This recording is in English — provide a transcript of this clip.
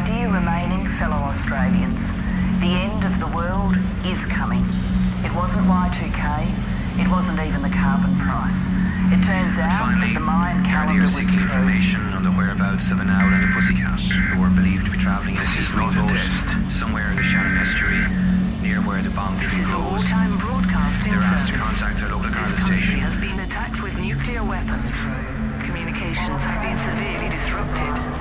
My dear remaining fellow Australians, the end of the world is coming. It wasn't Y2K, it wasn't even the carbon price. It turns out Finally, that the Mayan calendar was seeking information on the whereabouts of an owl and a pussycat who are believed to be travelling in This is not a test. somewhere in the Shannon Estuary, near where the Bong This tree grows. They're asked to contact their local This country station. has been attacked with nuclear weapons. Communications have been severely disrupted.